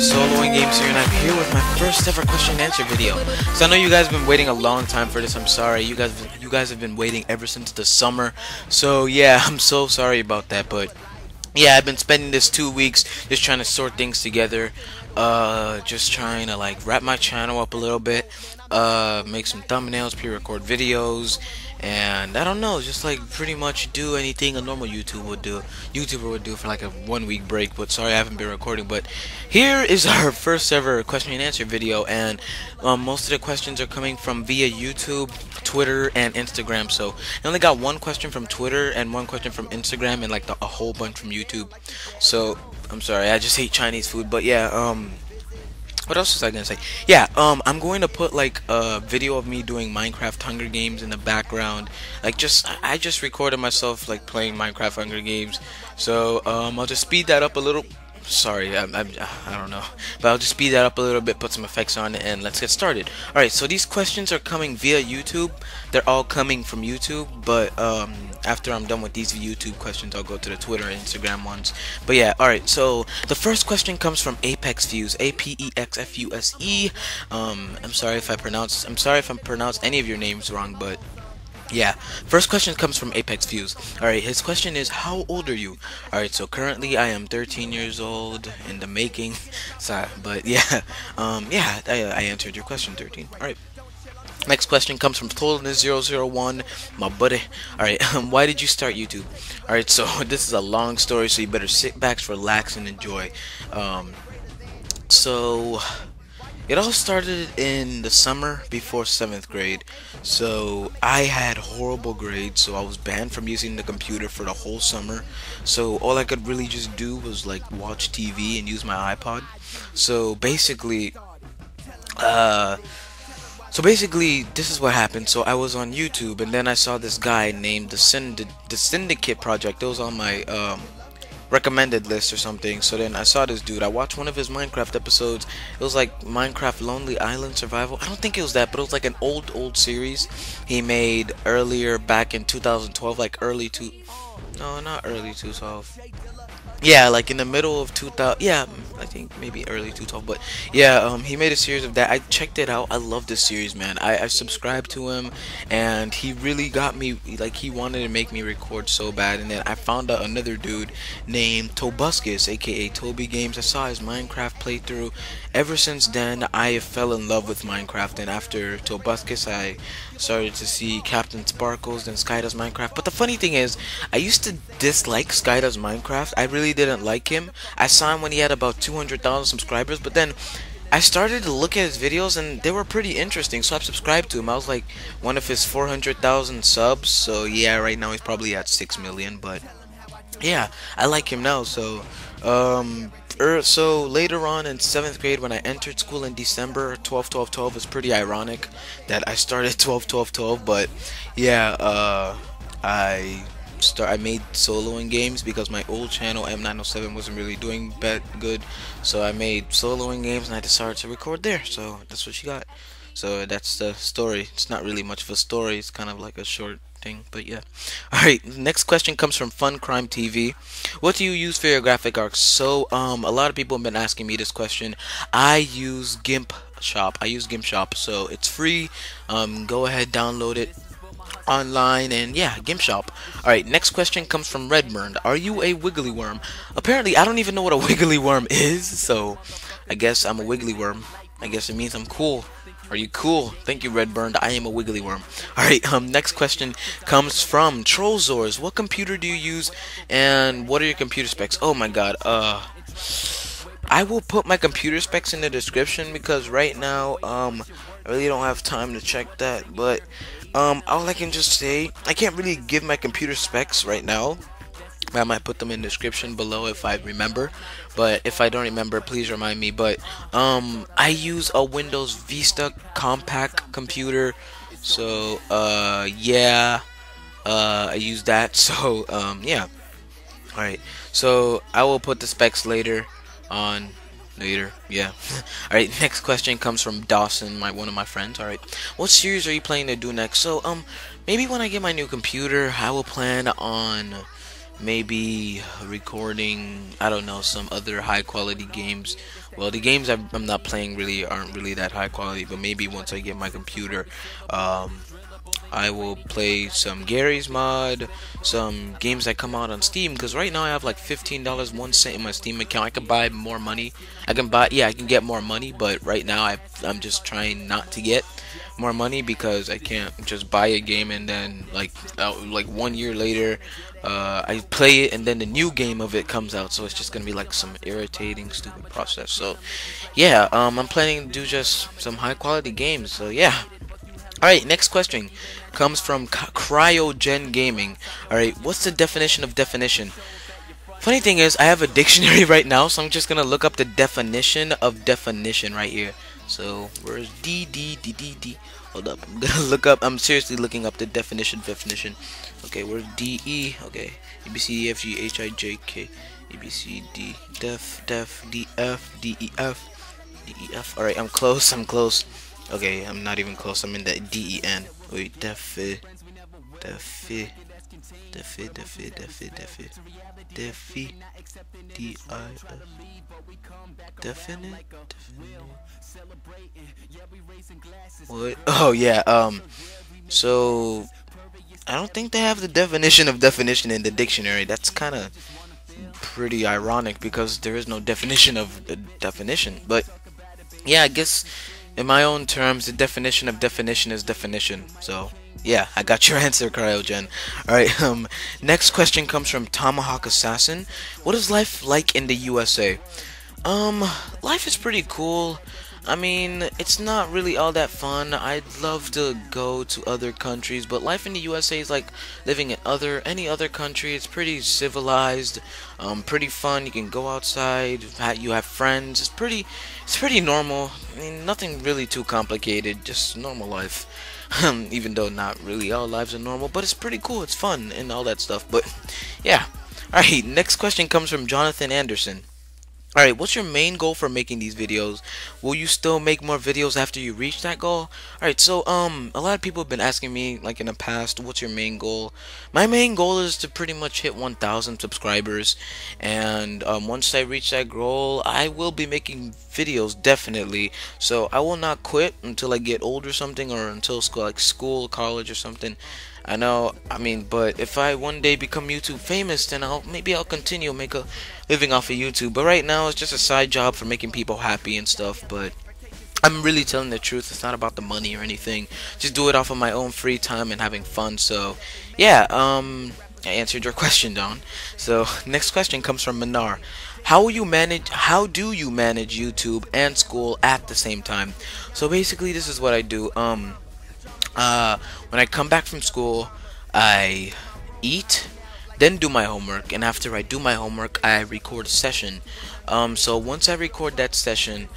Soloin Games here, and I'm here with my first ever question and answer video. So I know you guys have been waiting a long time for this. I'm sorry. You guys, you guys have been waiting ever since the summer. So yeah, I'm so sorry about that. But yeah, I've been spending this two weeks just trying to sort things together. Uh, just trying to like wrap my channel up a little bit. Uh, make some thumbnails, pre-record videos, and I don't know, just like pretty much do anything a normal YouTube would do, YouTuber would do for like a one week break. But sorry, I haven't been recording. But here is our first ever question and answer video, and um, most of the questions are coming from via YouTube, Twitter, and Instagram. So I only got one question from Twitter and one question from Instagram, and like the, a whole bunch from YouTube. So I'm sorry, I just hate Chinese food. But yeah, um what else was I gonna say? Yeah, um, I'm going to put like a video of me doing Minecraft Hunger Games in the background. Like, just I just recorded myself like playing Minecraft Hunger Games, so um, I'll just speed that up a little sorry, I, I, I don't know. But I'll just speed that up a little bit, put some effects on it, and let's get started. Alright, so these questions are coming via YouTube. They're all coming from YouTube, but um, after I'm done with these YouTube questions, I'll go to the Twitter and Instagram ones. But yeah, alright, so the first question comes from Apex Fuse, A-P-E-X-F-U-S-E. Um, I'm sorry if I pronounce, I'm sorry if I pronounce any of your names wrong, but yeah, first question comes from Apex Fuse. Alright, his question is, how old are you? Alright, so currently I am 13 years old in the making. Sorry, but yeah, um, yeah, I, I answered your question, 13. Alright. Next question comes from Totalness001, my buddy. Alright, um, why did you start YouTube? Alright, so this is a long story, so you better sit back, relax, and enjoy. Um, so, it all started in the summer before 7th grade. So I had horrible grades, so I was banned from using the computer for the whole summer. So all I could really just do was like watch TV and use my iPod. So basically, uh, so basically, this is what happened. So I was on YouTube, and then I saw this guy named the, the Syndicate Project. It was on my um, recommended list or something. So then I saw this dude. I watched one of his Minecraft episodes. It was like Minecraft Lonely Island Survival. I don't think it was that, but it was like an old, old series he made earlier back in 2012, like early to. No, not early 2012 yeah, like in the middle of 2000, yeah, I think maybe early 2012, but yeah, um, he made a series of that. I checked it out. I love this series, man. I, I subscribed to him, and he really got me, like, he wanted to make me record so bad, and then I found out another dude named Tobuscus, aka Toby Games. I saw his Minecraft playthrough. Ever since then, I fell in love with Minecraft, and after Tobuscus, I started to see Captain Sparklez and Sky Does Minecraft. But the funny thing is, I used to dislike Sky Does Minecraft. I really didn't like him. I saw him when he had about 200,000 subscribers, but then I started to look at his videos and they were pretty interesting, so I subscribed to him. I was like one of his 400,000 subs, so yeah, right now he's probably at 6 million, but yeah, I like him now, so um er, so later on in 7th grade when I entered school in December 12 12 12 is pretty ironic that I started 12 12 12 but yeah uh I start I made Soloin Games because my old channel M907 wasn't really doing bad good. So I made Soloin Games and I decided to record there. So that's what she got. So that's the story. It's not really much of a story. It's kind of like a short but yeah alright next question comes from Fun Crime TV what do you use for your graphic arts? so um a lot of people have been asking me this question I use GIMP shop I use GIMP shop so it's free um go ahead download it online and yeah, GIMP shop. Alright, next question comes from Redburned. Are you a wiggly worm? Apparently, I don't even know what a wiggly worm is, so I guess I'm a wiggly worm. I guess it means I'm cool. Are you cool? Thank you, Redburned. I am a wiggly worm. Alright, um, next question comes from Trollzors. What computer do you use and what are your computer specs? Oh my god, uh... I will put my computer specs in the description because right now, um, I really don't have time to check that, but um, all I can just say, I can't really give my computer specs right now. I might put them in the description below if I remember. But if I don't remember, please remind me. But um, I use a Windows Vista Compaq computer. So uh, yeah, uh, I use that. So um, yeah. Alright, so I will put the specs later on later. Yeah. Alright, next question comes from Dawson, my one of my friends. Alright. What series are you planning to do next? So, um, maybe when I get my new computer, I will plan on maybe recording, I don't know, some other high quality games. Well, the games I'm, not playing really aren't really that high quality, but maybe once I get my computer, um, I will play some Garry's Mod, some games that come out on Steam. Because right now I have like fifteen dollars one cent in my Steam account. I can buy more money. I can buy, yeah, I can get more money. But right now I, I'm just trying not to get more money because I can't just buy a game and then like like one year later uh, I play it and then the new game of it comes out so it's just gonna be like some irritating stupid process so yeah um, I'm planning to do just some high quality games so yeah alright next question comes from Cryogen Gaming alright what's the definition of definition funny thing is I have a dictionary right now so I'm just gonna look up the definition of definition right here so where's D D D D D? Hold up, I'm gonna look up. I'm seriously looking up the definition. Definition. Okay, where's D E? Okay, A B C D F G H I J K A B C D def def D F D E F D E F. All right, I'm close. I'm close. Okay, I'm not even close. I'm in the D E N. Wait, def def Defi, defi, defi, defi. Defi. D-I-F. Definite? What? Oh, yeah, um, so, I don't think they have the definition of definition in the dictionary. That's kind of pretty ironic because there is no definition of the definition. But, yeah, I guess in my own terms, the definition of definition is definition. So, yeah, I got your answer, Cryogen. Alright, um, next question comes from Tomahawk Assassin. What is life like in the USA? Um, life is pretty cool. I mean, it's not really all that fun. I'd love to go to other countries, but life in the USA is like living in other any other country. It's pretty civilized, um, pretty fun. You can go outside. You have friends. It's pretty, it's pretty normal. I mean, nothing really too complicated. Just normal life. even though not really all lives are normal, but it's pretty cool. It's fun and all that stuff. But yeah. All right. Next question comes from Jonathan Anderson. Alright, what's your main goal for making these videos? Will you still make more videos after you reach that goal? Alright, so, um, a lot of people have been asking me, like, in the past, what's your main goal? My main goal is to pretty much hit 1,000 subscribers, and, um, once I reach that goal, I will be making videos, definitely, so I will not quit until I get old or something, or until school, like, school, college, or something. I know, I mean, but if I one day become YouTube famous, then I'll maybe I'll continue make a living off of YouTube. But right now, it's just a side job for making people happy and stuff. But I'm really telling the truth. It's not about the money or anything. Just do it off of my own free time and having fun. So, yeah. Um, I answered your question, Don. So, next question comes from Minar. How you manage? How do you manage YouTube and school at the same time? So basically, this is what I do. Um uh, when I come back from school, I eat, then do my homework, and after I do my homework, I record a session. Um, so once I record that session,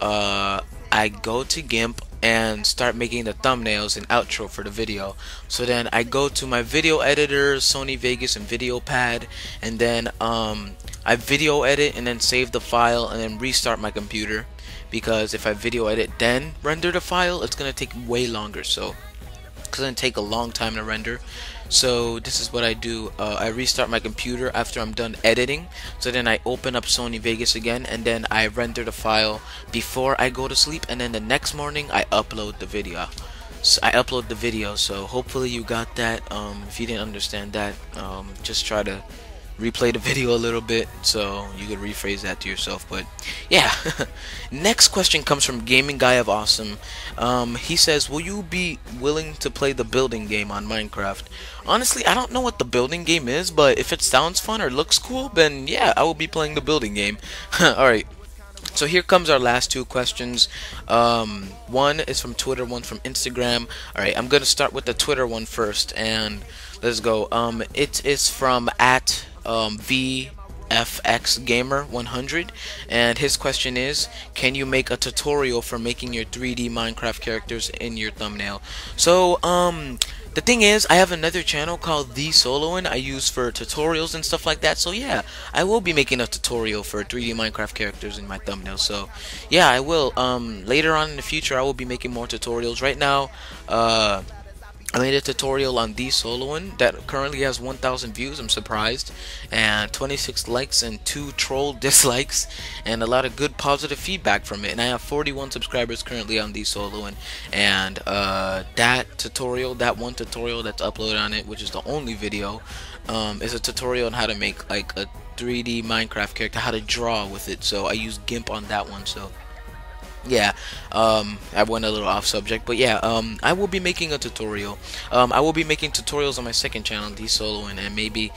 uh, I go to GIMP and start making the thumbnails and outro for the video. So then I go to my video editor, Sony Vegas and VideoPad, and then um, I video edit and then save the file and then restart my computer because if I video edit then render the file it's gonna take way longer. So it's gonna take a long time to render. So this is what I do. Uh, I restart my computer after I'm done editing. So then I open up Sony Vegas again and then I render the file before I go to sleep and then the next morning I upload the video. So I upload the video. So hopefully you got that. Um, if you didn't understand that um, just try to replay the video a little bit so you could rephrase that to yourself but yeah next question comes from gaming guy of awesome um, he says will you be willing to play the building game on minecraft honestly i don't know what the building game is but if it sounds fun or looks cool then yeah i will be playing the building game alright so here comes our last two questions. Um, one is from Twitter, one from Instagram. Alright, I'm going to start with the Twitter one first, and let's go. Um, it is from at um, VFX Gamer 100 and his question is can you make a tutorial for making your 3D Minecraft characters in your thumbnail? So um the thing is I have another channel called The Soloin I use for tutorials and stuff like that so yeah I will be making a tutorial for 3D Minecraft characters in my thumbnail so yeah I will um later on in the future I will be making more tutorials. Right now uh I made a tutorial on the Soloin that currently has 1,000 views. I'm surprised, and 26 likes and two troll dislikes, and a lot of good positive feedback from it. And I have 41 subscribers currently on the Soloin, and uh, that tutorial, that one tutorial that's uploaded on it, which is the only video, um, is a tutorial on how to make like a 3D Minecraft character, how to draw with it. So I use GIMP on that one. So yeah um i went a little off subject but yeah um i will be making a tutorial. Um i will be making tutorials on my second channel d Soloin and maybe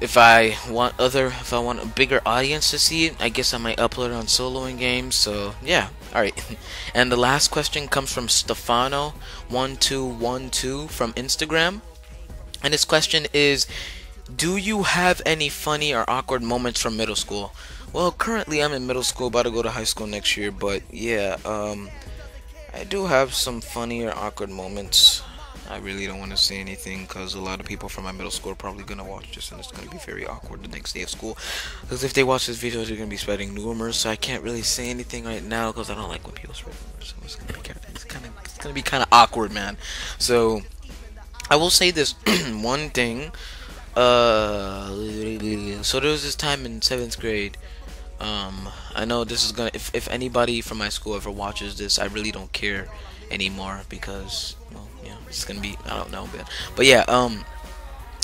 if i want other if i want a bigger audience to see it i guess i might upload it on Soloin Games so yeah all right and the last question comes from stefano 1212 from instagram and his question is do you have any funny or awkward moments from middle school well, currently I'm in middle school, about to go to high school next year, but yeah, um, I do have some funny or awkward moments. I really don't want to say anything because a lot of people from my middle school are probably going to watch this and it's going to be very awkward the next day of school. Because if they watch this video, they're going to be spreading rumors, so I can't really say anything right now because I don't like when people spread rumors. So it's going to be kind of, awkward, man. So I will say this one thing. Uh, so there was this time in seventh grade um, I know this is gonna. If if anybody from my school ever watches this, I really don't care anymore because well, yeah, it's gonna be. I don't know, man. But yeah. Um.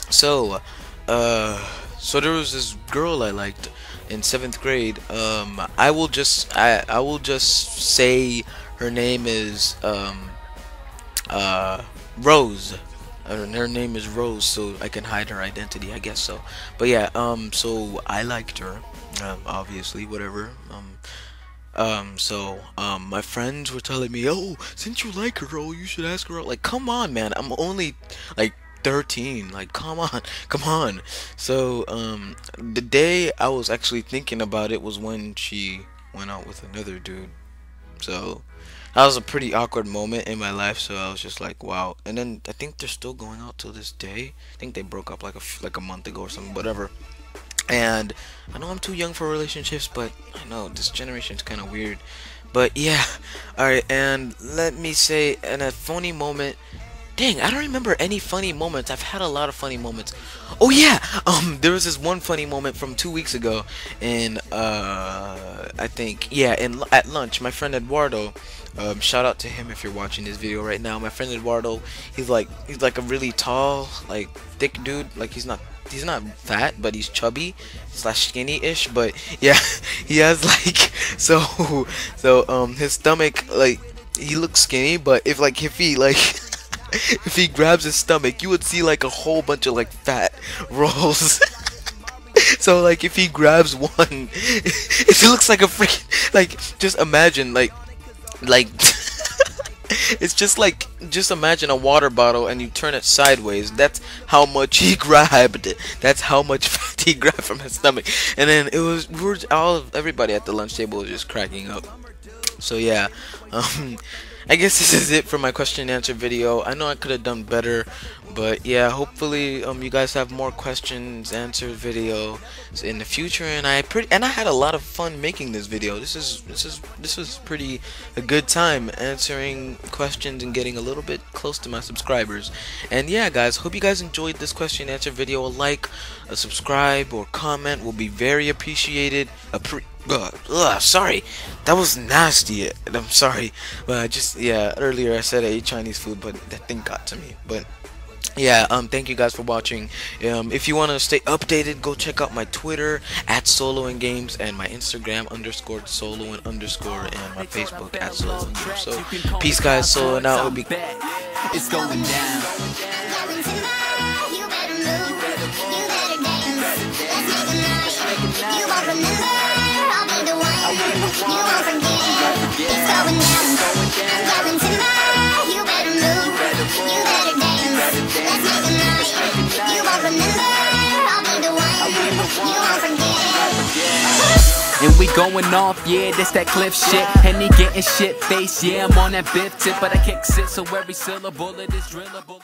So, uh, so there was this girl I liked in seventh grade. Um, I will just I I will just say her name is um uh Rose. Her name is Rose, so I can hide her identity, I guess so. But yeah, um, so I liked her um, obviously, whatever. Um, um, so, um, my friends were telling me, oh, since you like her, oh, you should ask her out. Like, come on, man, I'm only, like, 13. Like, come on, come on. So, um, the day I was actually thinking about it was when she went out with another dude. So, that was a pretty awkward moment in my life. So I was just like, wow. And then I think they're still going out till this day. I think they broke up like a like a month ago or something. Whatever. And I know I'm too young for relationships, but I know this generation's kind of weird. But yeah, alright, and let me say, in a funny moment, dang, I don't remember any funny moments. I've had a lot of funny moments. Oh yeah, um, there was this one funny moment from two weeks ago, and uh, I think yeah, in at lunch, my friend Eduardo. Um, shout out to him if you're watching this video right now. My friend Eduardo, he's like he's like a really tall, like thick dude. Like he's not he's not fat, but he's chubby slash skinny-ish. But yeah, he has like so so um his stomach like he looks skinny, but if like if he like if he grabs his stomach, you would see like a whole bunch of like fat rolls. so like if he grabs one, it looks like a freaking like just imagine like like it's just like just imagine a water bottle and you turn it sideways. That's how much he grabbed. It. That's how much fat he grabbed from his stomach. And then it was we were all everybody at the lunch table was just cracking up. So yeah, um, I guess this is it for my question and answer video. I know I could have done better, but yeah, hopefully um you guys have more questions answer video in the future. And I pretty and I had a lot of fun making this video. This is this is this was pretty a good time answering questions and getting a little bit close to my subscribers. And yeah, guys, hope you guys enjoyed this question and answer video. A like, a subscribe, or comment will be very appreciated. Appre Ugh, ugh, sorry, that was nasty. I'm sorry, but I just yeah. Earlier I said I ate Chinese food, but that thing got to me. But yeah um thank you guys for watching um if you want to stay updated go check out my twitter at Soloin Games and my instagram underscore Soloin underscore and my facebook at Soloin games so peace guys Soloin out will be it's going down we going off, yeah, that's that cliff shit. And he getting shit face, yeah, I'm on that biff tip, but I kick it, so every syllable it is drillable.